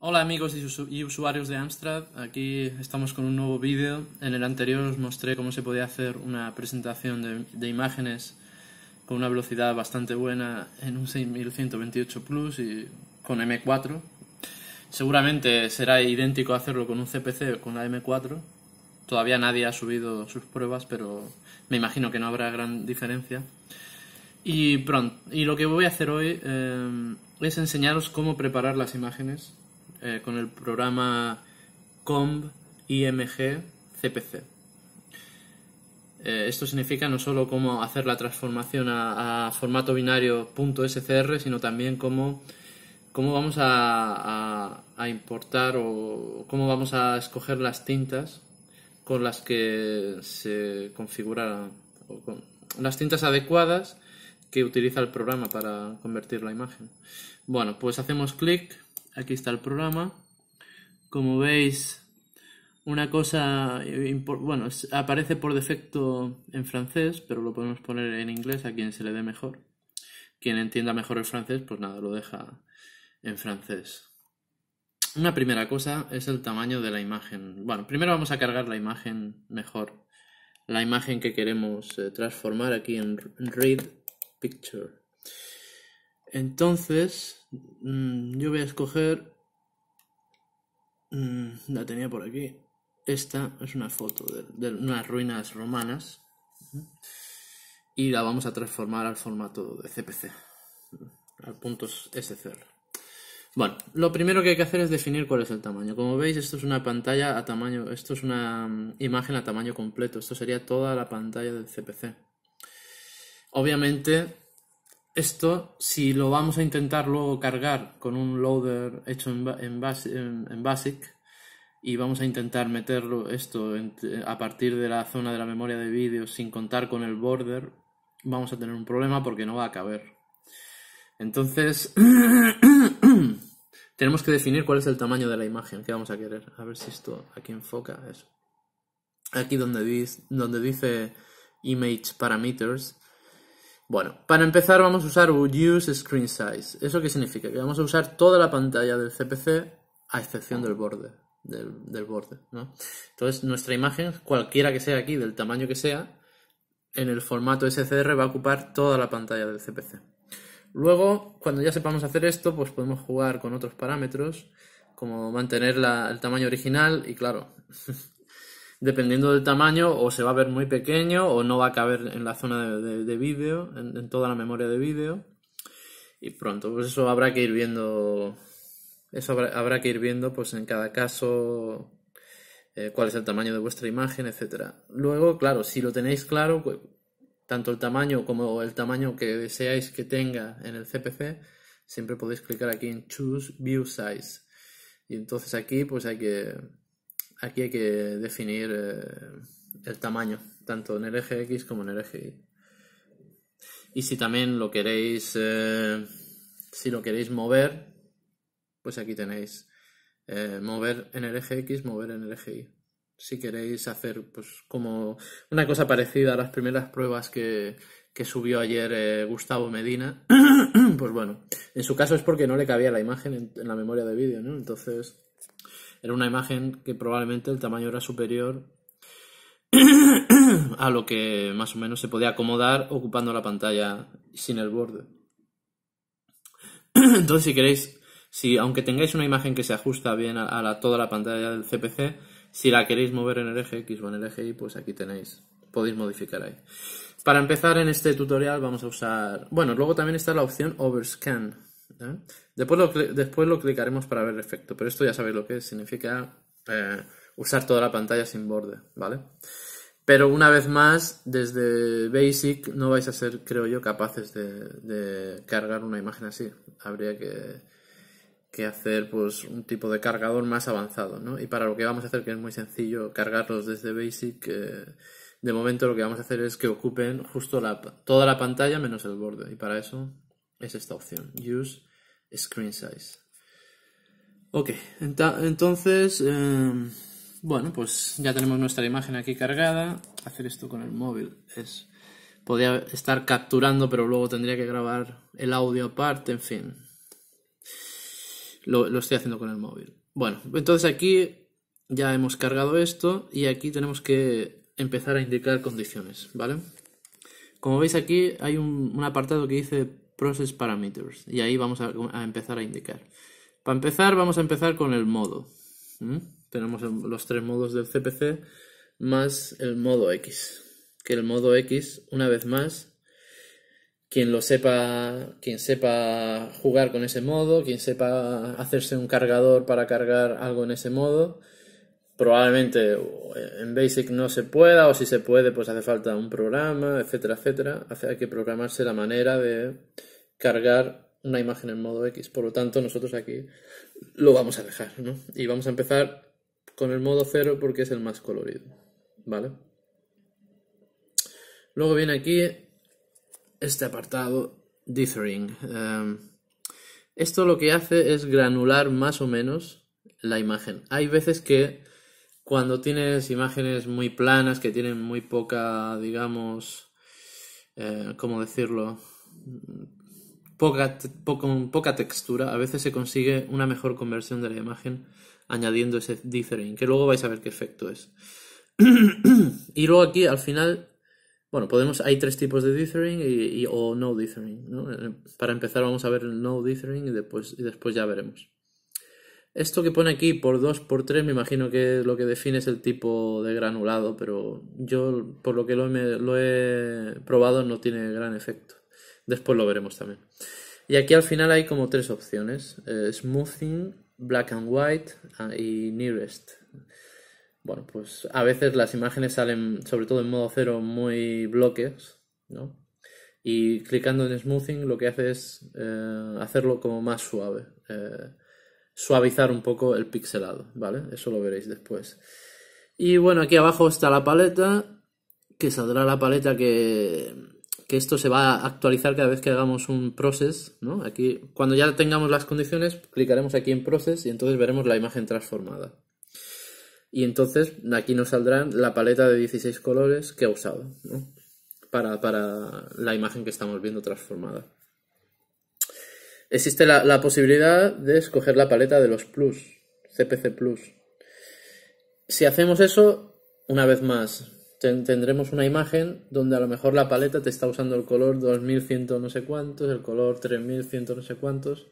Hola amigos y usuarios de Amstrad, aquí estamos con un nuevo vídeo. En el anterior os mostré cómo se podía hacer una presentación de, imágenes con una velocidad bastante buena en un 6128 Plus y con M4. Seguramente será idéntico hacerlo con un CPC con la M4. Todavía nadie ha subido sus pruebas, pero me imagino que no habrá gran diferencia. Y, pronto, y lo que voy a hacer hoy eh, es enseñaros cómo preparar las imágenes eh, con el programa COMB IMG CPC. Eh, esto significa no solo cómo hacer la transformación a, formato binario .scr, sino también cómo, cómo vamos a, importar o cómo vamos a escoger las tintas con las que se configura las tintas adecuadas que utiliza el programa para convertir la imagen. Bueno, pues hacemos clic Aquí está el programa. Como veis, una cosa, bueno, aparece por defecto en francés, pero lo podemos poner en inglés a quien se le dé mejor. Quien entienda mejor el francés, pues nada, lo deja en francés. Una primera cosa es el tamaño de la imagen. Bueno, primero vamos a cargar la imagen mejor. La imagen que queremos eh, transformar aquí en Read Picture. Entonces, mm, yo voy a escoger... Mm, la tenía por aquí. Esta es una foto de, unas ruinas romanas. Y la vamos a transformar al formato de CPC. Al punto SCR. Bueno, lo primero que hay que hacer es definir cuál es el tamaño. Como veis, esto es una pantalla a tamaño, esto es una mm, imagen a tamaño completo. Esto sería toda la pantalla del CPC. Obviamente, esto, si lo vamos a intentar luego cargar con un loader hecho en, Basic y vamos a intentar meterlo esto a partir de la zona de la memoria de vídeo sin contar con el border, vamos a tener un problema porque no va a caber. Entonces, tenemos que definir cuál es el tamaño de la imagen que vamos a querer. A ver si esto aquí enfoca eso. Aquí donde donde dice Image Parameters, bueno, para empezar vamos a usar Use Screen Size. ¿Eso qué significa? Que vamos a usar toda la pantalla del CPC a excepción del borde. Del, borde, ¿no? Entonces nuestra imagen, cualquiera que sea aquí, del tamaño que sea, en el formato SCR va a ocupar toda la pantalla del CPC. Luego, cuando ya sepamos hacer esto, pues podemos jugar con otros parámetros, como mantener el tamaño original y claro, dependiendo del tamaño, o se va a ver muy pequeño o no va a caber en la zona de, vídeo, en, toda la memoria de vídeo. Y pronto, pues eso habrá que ir viendo. Eso habrá, que ir viendo, pues en cada caso, eh, cuál es el tamaño de vuestra imagen, etcétera. Luego, claro, si lo tenéis claro, pues, tanto el tamaño como el tamaño que deseáis que tenga en el CPC, siempre podéis clicar aquí en Choose View Size. Y entonces aquí, pues hay que aquí hay que definir eh, el tamaño, tanto en el eje X como en el eje Y. Y si también lo queréis, eh, si lo queréis mover, pues aquí tenéis eh, mover en el eje X, mover en el eje Y. Si queréis hacer pues como una cosa parecida a las primeras pruebas que, que subió ayer Gustavo Medina, pues bueno, en su caso es porque no le cabía la imagen en, en la memoria de vídeo, ¿no? Entonces era una imagen que probablemente el tamaño era superior a lo que más o menos se podía acomodar ocupando la pantalla sin el borde. Entonces, si queréis, si aunque tengáis una imagen que se ajusta bien a, toda la pantalla del CPC, si la queréis mover en el eje X o en el eje Y, pues aquí tenéis, podéis modificar ahí. Para empezar en este tutorial vamos a usar, bueno, luego también está la opción Overscan. ¿Eh? Después, lo, después lo clicaremos para ver el efecto, pero esto ya sabéis lo que significa eh, usar toda la pantalla sin borde, ¿vale? Pero una vez más, desde Basic no vais a ser, creo yo, capaces de, cargar una imagen así. Habría que, que, hacer pues un tipo de cargador más avanzado, ¿no? Y para lo que vamos a hacer, que es muy sencillo, cargarlos desde Basic, eh, de momento lo que vamos a hacer es que ocupen justo la, toda la pantalla menos el borde. Y para eso es esta opción, Use Screen Size. Ok, entonces, em, bueno, pues ya tenemos nuestra imagen aquí cargada. Hacer esto con el móvil es... Podría estar capturando, pero luego tendría que grabar el audio aparte, en fin. lo, lo estoy haciendo con el móvil. Bueno, entonces aquí ya hemos cargado esto y aquí tenemos que empezar a indicar condiciones, ¿vale? Como veis aquí hay un, apartado que dice Process Parameters y ahí vamos a, empezar a indicar. Para empezar vamos a empezar con el modo. Tenemos los tres modos del CPC más el modo X. Que el modo X, una vez más, quien lo sepa, quien sepa jugar con ese modo, quien sepa hacerse un cargador para cargar algo en ese modo, probablemente en Basic no se pueda o si se puede pues hace falta un programa, etcétera, etcétera. Hay que programarse la manera de cargar una imagen en modo X. Por lo tanto, nosotros aquí lo vamos a dejar, ¿no? Y vamos a empezar con el modo 0 porque es el más colorido, ¿vale? Luego viene aquí este apartado, Dithering. Em, esto lo que hace es granular más o menos la imagen. Hay veces que cuando tienes imágenes muy planas que tienen muy poca, digamos, eh, ¿cómo decirlo? Poca, poca textura, a veces se consigue una mejor conversión de la imagen añadiendo ese dithering, que luego vais a ver qué efecto es. y luego aquí al final, bueno, podemos, hay tres tipos de dithering y, o no dithering. Eh, para empezar vamos a ver el no dithering y después, y después ya veremos. Esto que pone aquí por 2 por 3 me imagino que lo que define es el tipo de granulado, pero yo por lo que lo he, probado no tiene gran efecto. Después lo veremos también. Y aquí al final hay como tres opciones. Eh, smoothing, black and white ah, y nearest. Bueno, pues a veces las imágenes salen, sobre todo en modo cero, muy bloques, ¿no? Y clicando en smoothing lo que hace es eh, hacerlo como más suave. Eh, suavizar un poco el pixelado, ¿vale? Eso lo veréis después. Y bueno, aquí abajo está la paleta, que saldrá la paleta que, que esto se va a actualizar cada vez que hagamos un process, ¿no? Aquí, cuando ya tengamos las condiciones, clicaremos aquí en process y entonces veremos la imagen transformada. Y entonces aquí nos saldrán la paleta de 16 colores que ha usado, ¿no? Para, para la imagen que estamos viendo transformada existe la, posibilidad de escoger la paleta de los Plus, CPC Plus. Si hacemos eso, una vez más, tendremos una imagen donde a lo mejor la paleta te está usando el color 2100 no sé cuántos, el color 3100 no sé cuántos.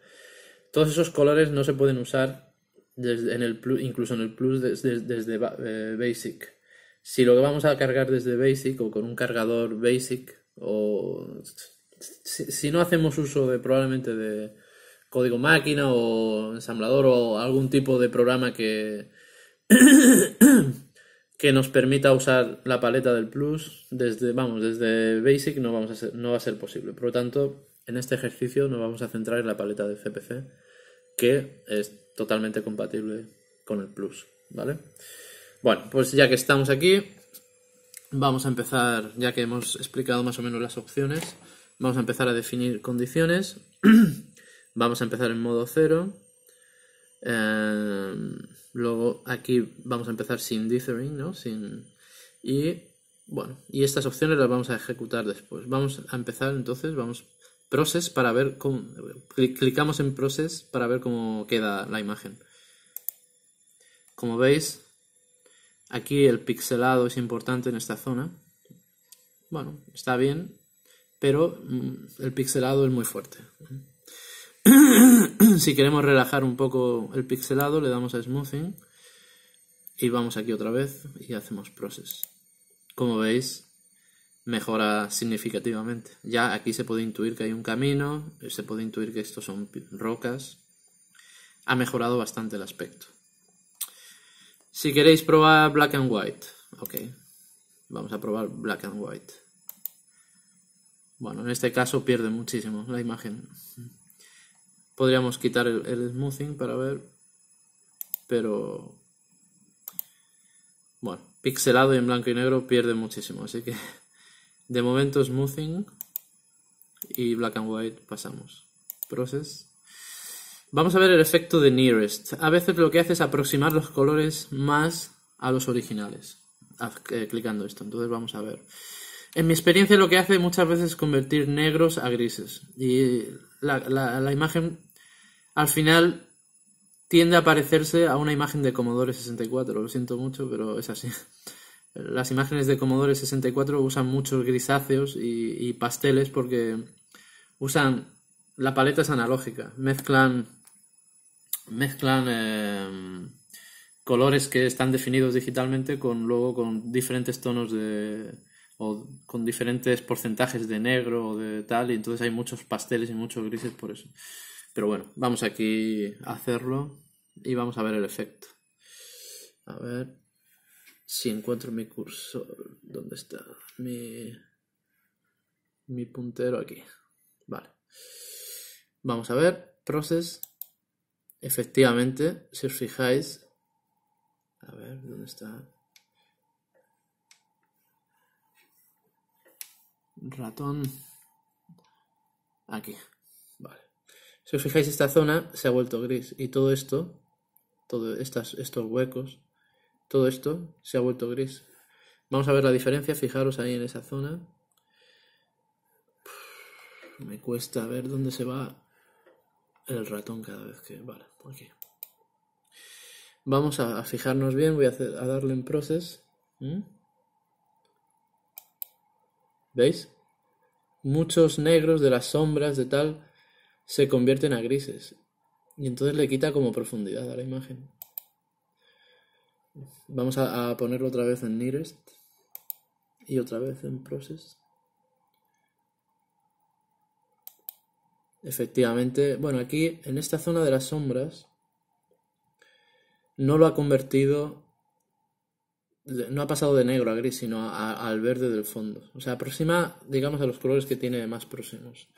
Todos esos colores no se pueden usar desde, en el plus, incluso en el Plus desde, desde eh, Basic. Si lo que vamos a cargar desde Basic o con un cargador Basic o si, no hacemos uso de probablemente de código máquina o ensamblador o algún tipo de programa que, que nos permita usar la paleta del plus desde, vamos, desde Basic no, vamos a no va a ser posible. Por lo tanto, en este ejercicio nos vamos a centrar en la paleta de CPC que es totalmente compatible con el plus, ¿vale? Bueno, pues ya que estamos aquí, vamos a empezar, ya que hemos explicado más o menos las opciones, Vamos a empezar a definir condiciones. vamos a empezar en modo 0. Em, luego aquí vamos a empezar sin dithering, ¿no? Sin, y bueno, y estas opciones las vamos a ejecutar después. Vamos a empezar entonces, vamos process para ver cómo clicamos en process para ver cómo queda la imagen. Como veis, aquí el pixelado es importante en esta zona. Bueno, está bien, pero mm, el pixelado es muy fuerte. si queremos relajar un poco el pixelado, le damos a Smoothing y vamos aquí otra vez y hacemos Process. Como veis, mejora significativamente. Ya aquí se puede intuir que hay un camino, se puede intuir que estos son rocas. Ha mejorado bastante el aspecto. Si queréis probar Black and White, ok, vamos a probar Black and White. Bueno, en este caso pierde muchísimo la imagen. Podríamos quitar el, smoothing para ver, pero bueno, pixelado y en blanco y negro pierde muchísimo, así que de momento smoothing y black and white pasamos. Process. Vamos a ver el efecto de nearest. A veces lo que hace es aproximar los colores más a los originales. Eh, clicando esto, entonces vamos a ver. En mi experiencia lo que hace muchas veces es convertir negros a grises. Y la, imagen al final tiende a parecerse a una imagen de Commodore 64. Lo siento mucho, pero es así. Las imágenes de Commodore 64 usan muchos grisáceos y, pasteles porque usan la paleta es analógica, mezclan mezclan eh, colores que están definidos digitalmente con luego con diferentes tonos de o con diferentes porcentajes de negro o de tal y entonces hay muchos pasteles y muchos grises por eso. Pero bueno, vamos aquí a hacerlo y vamos a ver el efecto. A ver si encuentro mi cursor. ¿Dónde está? Mi, mi puntero aquí. Vale. Vamos a ver. Process. Efectivamente, si os fijáis. A ver, ¿dónde está? Ratón. Aquí. Si os fijáis, esta zona se ha vuelto gris y todo esto, todos estos huecos, todo esto se ha vuelto gris. Vamos a ver la diferencia, fijaros ahí en esa zona. Me cuesta ver dónde se va el ratón cada vez que... Vale, aquí. Vamos a, fijarnos bien, voy a, a darle en process. ¿Veis? Muchos negros de las sombras de tal se convierten a grises. Y entonces le quita como profundidad a la imagen. Vamos a, ponerlo otra vez en Nearest. Y otra vez en Process. Efectivamente, bueno, aquí en esta zona de las sombras no lo ha convertido, no ha pasado de negro a gris, sino al verde del fondo. O sea, aproxima, digamos, a los colores que tiene más próximos.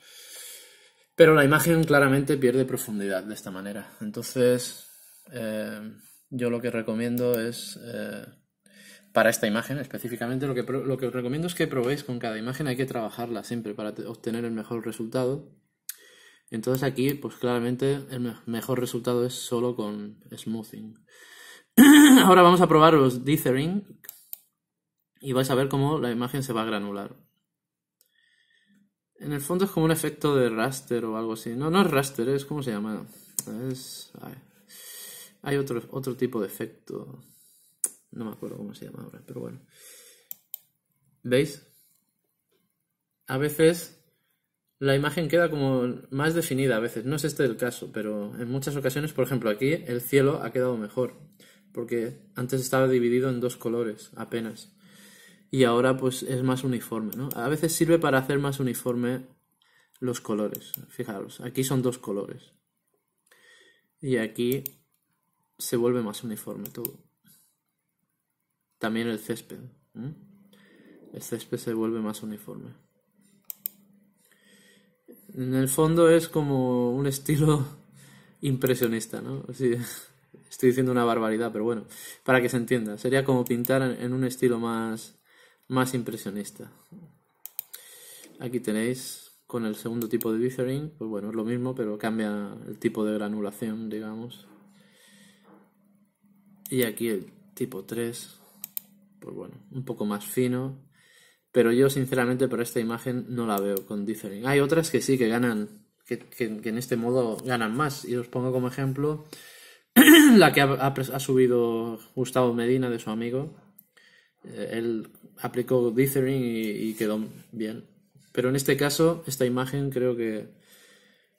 Pero la imagen claramente pierde profundidad de esta manera. Entonces, eh, yo lo que recomiendo es, eh, para esta imagen específicamente, lo que, lo que os recomiendo es que probéis con cada imagen, hay que trabajarla siempre para obtener el mejor resultado. Entonces aquí, pues claramente el mejor resultado es solo con smoothing. Ahora vamos a probar los dithering y vais a ver cómo la imagen se va a granular. En el fondo es como un efecto de raster o algo así. No, no es raster, es como se llama. Hay otro, otro tipo de efecto. No me acuerdo cómo se llama ahora, pero bueno. ¿Veis? A veces la imagen queda como más definida, a veces. No es este el caso, pero en muchas ocasiones, por ejemplo, aquí el cielo ha quedado mejor. Porque antes estaba dividido en dos colores, apenas y ahora pues es más uniforme, ¿no? A veces sirve para hacer más uniforme los colores. Fijaros, aquí son dos colores. Y aquí se vuelve más uniforme todo. También el césped. El césped se vuelve más uniforme. En el fondo es como un estilo impresionista, ¿no? Estoy diciendo una barbaridad, pero bueno, para que se entienda. Sería como pintar en un estilo más, más impresionista. Aquí tenéis con el segundo tipo de dithering, pues bueno, es lo mismo, pero cambia el tipo de granulación, digamos. Y aquí el tipo 3, pues bueno, un poco más fino, pero yo sinceramente para esta imagen no la veo con dithering. Hay otras que sí, que ganan, que, en este modo ganan más, y os pongo como ejemplo la que ha, subido Gustavo Medina de su amigo. Eh, él aplicó dithering y, quedó bien. Pero en este caso, esta imagen creo que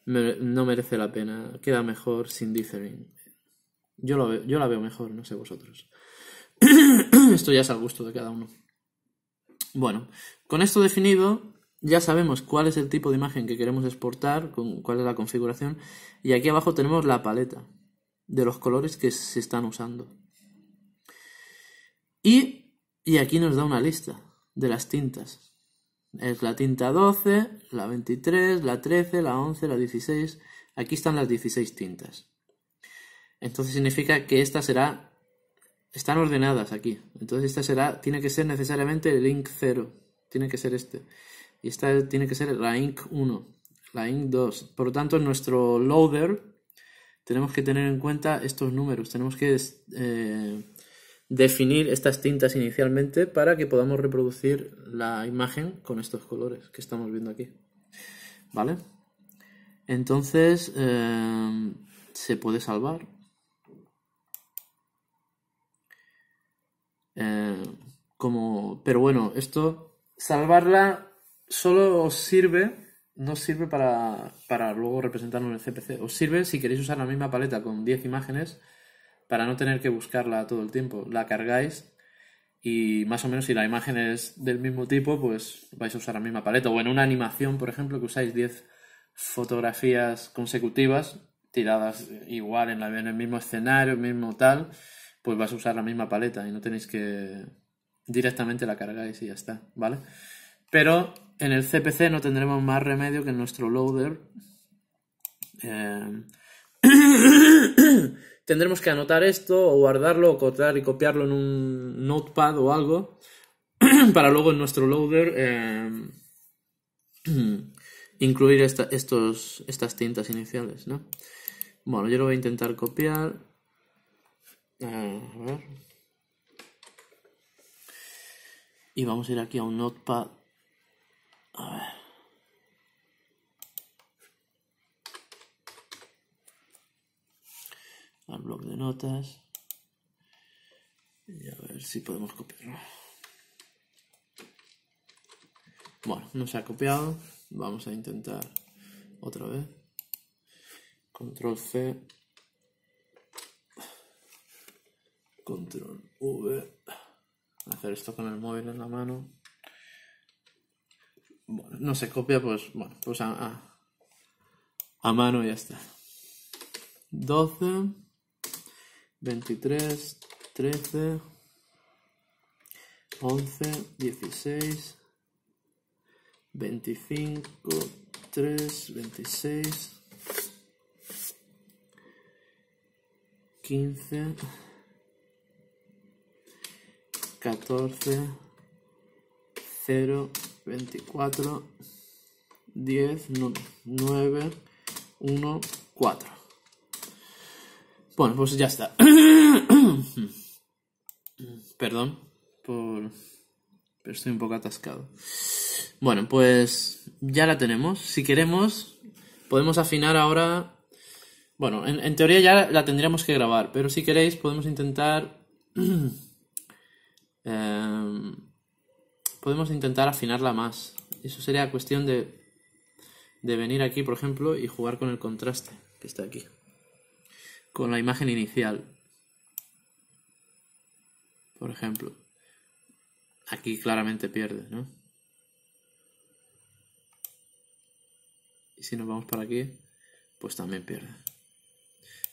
no merece la pena. Queda mejor sin dithering. Yo, yo la veo mejor, no sé vosotros. esto ya es al gusto de cada uno. Bueno, con esto definido, ya sabemos cuál es el tipo de imagen que queremos exportar, cuál es la configuración, y aquí abajo tenemos la paleta de los colores que se están usando. Y y aquí nos da una lista de las tintas. Es la tinta 12, la 23, la 13, la 11, la 16. Aquí están las 16 tintas. Entonces significa que esta será... Están ordenadas aquí. Entonces esta será... Tiene que ser necesariamente el ink 0. Tiene que ser este. Y esta tiene que ser la ink 1. La ink 2. Por lo tanto, nuestro loader tenemos que tener en cuenta estos números, tenemos que eh, definir estas tintas inicialmente para que podamos reproducir la imagen con estos colores que estamos viendo aquí. ¿Vale? Entonces, eh, se puede salvar. Eh, como, pero bueno, esto, salvarla solo os sirve no sirve para, para luego representarlo en el CPC. Os sirve si queréis usar la misma paleta con 10 imágenes para no tener que buscarla todo el tiempo. La cargáis y más o menos si la imagen es del mismo tipo, pues vais a usar la misma paleta. O en una animación, por ejemplo, que usáis 10 fotografías consecutivas, tiradas igual en, la, en el mismo escenario, el mismo tal, pues vas a usar la misma paleta y no tenéis que directamente la cargáis y ya está, ¿vale? Pero en el CPC no tendremos más remedio que en nuestro loader. Eh, tendremos que anotar esto o guardarlo o cortar y copiarlo en un notepad o algo para luego en nuestro loader eh, incluir estos, estas tintas iniciales, ¿no? Bueno, yo lo voy a intentar copiar. A ver. Y vamos a ir aquí a un notepad. A ver. Al blog de notas. Y a ver si podemos copiarlo. Bueno, no se ha copiado. Vamos a intentar otra vez. Control C. Control V. Hacer esto con el móvil en la mano. No se copia, pues bueno, pues a, a, mano ya está. 12, 23, 13, 11, 16, 25, 3, 26. 15, 14, 0, 24, 10, 9, 1, 4. Bueno, pues ya está. Perdón por... Pero estoy un poco atascado. Bueno, pues ya la tenemos. Si queremos, podemos afinar ahora bueno, en, teoría ya la tendríamos que grabar, pero si queréis podemos intentar... Em, podemos intentar afinarla más. Eso sería cuestión de, de venir aquí, por ejemplo, y jugar con el contraste que está aquí. Con la imagen inicial. Por ejemplo. Aquí claramente pierde, ¿no? Y si nos vamos para aquí, pues también pierde.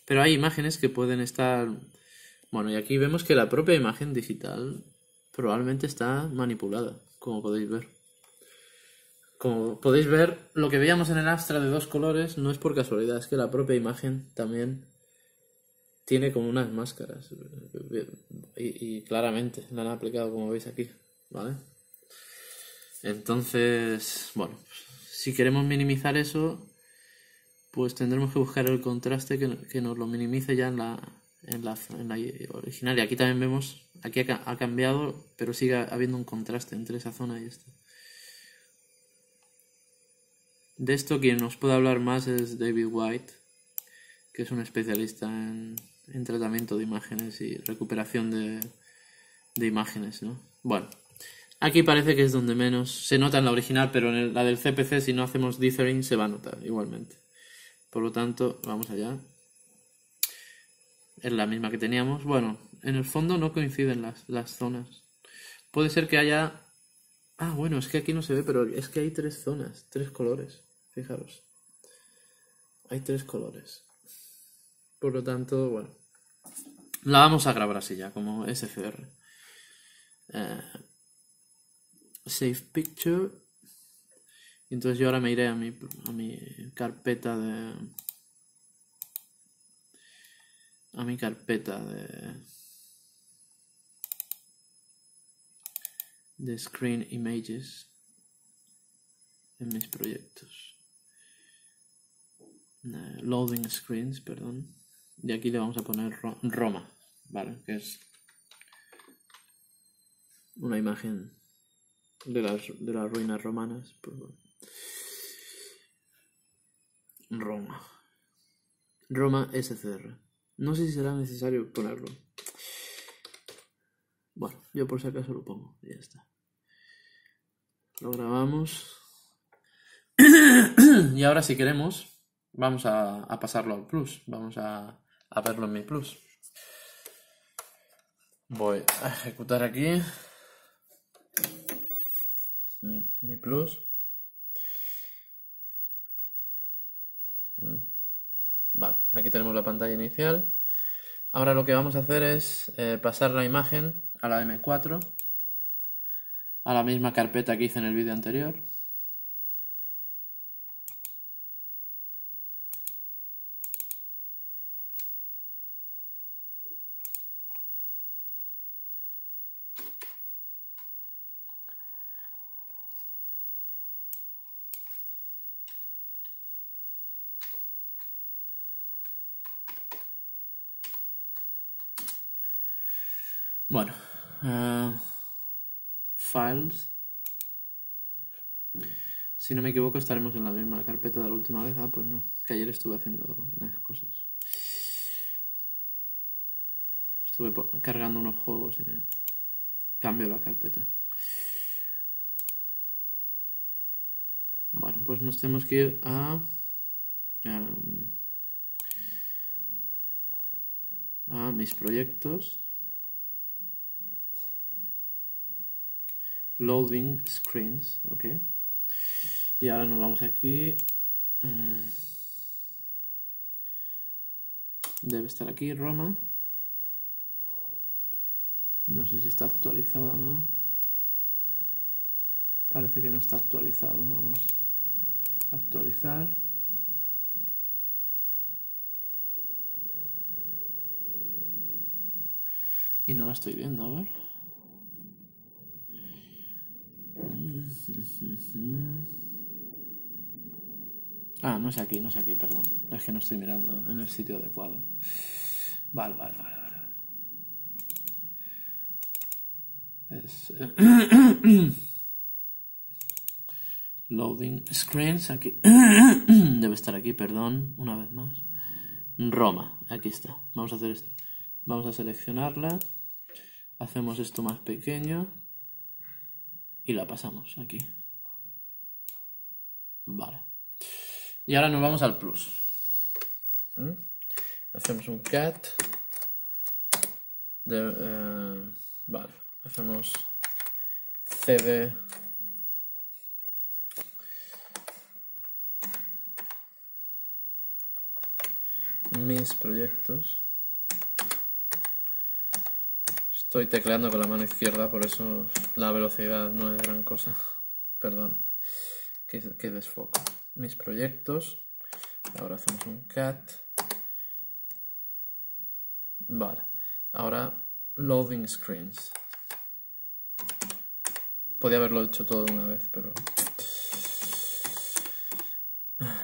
Pero hay imágenes que pueden estar... Bueno, y aquí vemos que la propia imagen digital probablemente está manipulada, como podéis ver. Como podéis ver, lo que veíamos en el Astra de dos colores no es por casualidad, es que la propia imagen también tiene como unas máscaras. Y, claramente la han aplicado como veis aquí, ¿vale? Entonces, bueno, si queremos minimizar eso, pues tendremos que buscar el contraste que, nos lo minimice ya en la, en la, original. Y aquí también vemos, aquí ha, cambiado, pero sigue habiendo un contraste entre esa zona y esta. De esto quien nos puede hablar más es David White, que es un especialista en, tratamiento de imágenes y recuperación de, de imágenes, ¿no? Bueno, aquí parece que es donde menos se nota en la original, pero en la del CPC si no hacemos dithering se va a notar igualmente. Por lo tanto, vamos allá. Es la misma que teníamos. Bueno, en el fondo no coinciden las, las zonas. Puede ser que haya... Ah, bueno, es que aquí no se ve, pero es que hay tres zonas, tres colores. Fijaros. Hay tres colores. Por lo tanto, bueno. La vamos a grabar así ya, como SCR. Eh, save picture. Entonces yo ahora me iré a mi, a mi carpeta de... A mi carpeta de... De Screen Images. En mis proyectos. Loading Screens, perdón. Y aquí le vamos a poner Roma, ¿vale? Que es una imagen de las, de las ruinas romanas. Pues Roma. Roma SCR. No sé si será necesario ponerlo. Bueno, yo por si acaso lo pongo y ya está. Lo grabamos. y ahora si queremos, vamos a, a pasarlo al plus. Vamos a, a verlo en mi plus. Voy a ejecutar aquí mi plus. Vale, aquí tenemos la pantalla inicial. Ahora lo que vamos a hacer es eh, pasar la imagen a la M4, a la misma carpeta que hice en el vídeo anterior. Bueno, eh, files. Si no me equivoco, estaremos en la misma carpeta de la última vez. Ah, pues no, que ayer estuve haciendo unas cosas. Estuve cargando unos juegos y cambio la carpeta. Bueno, pues nos tenemos que ir a. Em, a mis proyectos. Loading screens, ok. Y ahora nos vamos aquí. Mm. Debe estar aquí, Roma. No sé si está actualizado o no. Parece que no está actualizado. Vamos a actualizar. Y no la estoy viendo, a ver. Ah, no es aquí, no es aquí, perdón. Es que no estoy mirando en el sitio adecuado. Vale, vale, vale. vale. Eh, loading screens aquí. Debe estar aquí, perdón, una vez más. Roma, aquí está. Vamos a hacer esto. Vamos a seleccionarla. Hacemos esto más pequeño y la pasamos aquí. Vale. Y ahora nos vamos al plus. ¿Mm? Hacemos un cat. De, eh, vale. Hacemos cd mis proyectos Estoy tecleando con la mano izquierda, por eso la velocidad no es gran cosa. Perdón. Que, desfoco. Mis proyectos. Ahora hacemos un cat. Vale. Ahora loading screens. Podía haberlo hecho todo de una vez, pero...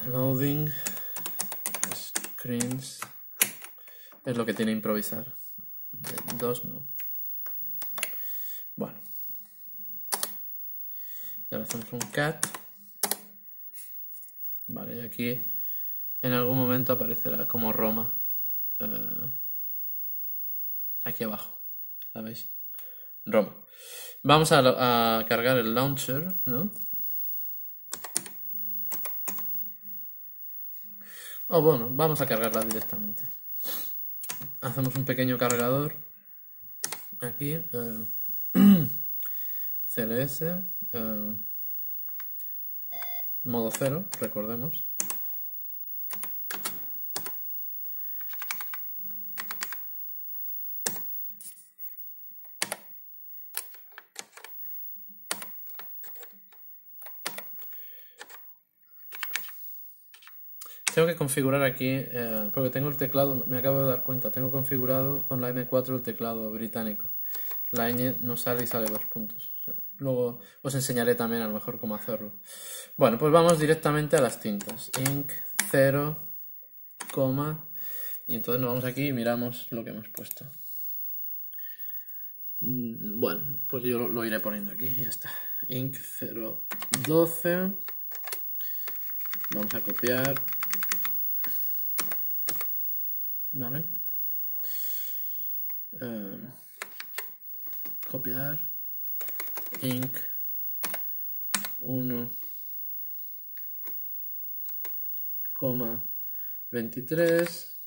Loading screens. Es lo que tiene improvisar. Dos no. Bueno. Ahora hacemos un cat. Vale, y aquí en algún momento aparecerá como Roma. Eh, aquí abajo. ¿La veis? Roma. Vamos a, a cargar el launcher, ¿no? O oh, bueno, vamos a cargarla directamente. Hacemos un pequeño cargador. Aquí. Eh, CLS, eh, modo cero, recordemos. Tengo que configurar aquí, eh, porque tengo el teclado, me acabo de dar cuenta, tengo configurado con la M4 el teclado británico la ñ no sale y sale dos puntos. Luego os enseñaré también a lo mejor cómo hacerlo. Bueno, pues vamos directamente a las tintas. Ink 0, coma. Y entonces nos vamos aquí y miramos lo que hemos puesto. Mm, bueno, pues yo lo, iré poniendo aquí y ya está. Ink 012. Vamos a copiar. Vale. Eh, copiar inc. 1 coma 23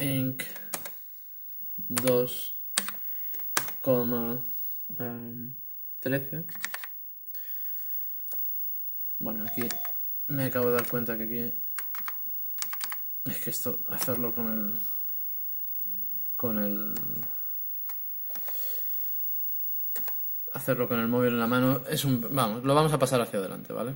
inc. 2 coma 13 bueno aquí me acabo de dar cuenta que aquí es que esto hacerlo con el con el hacerlo con el móvil en la mano es un vamos lo vamos a pasar hacia adelante vale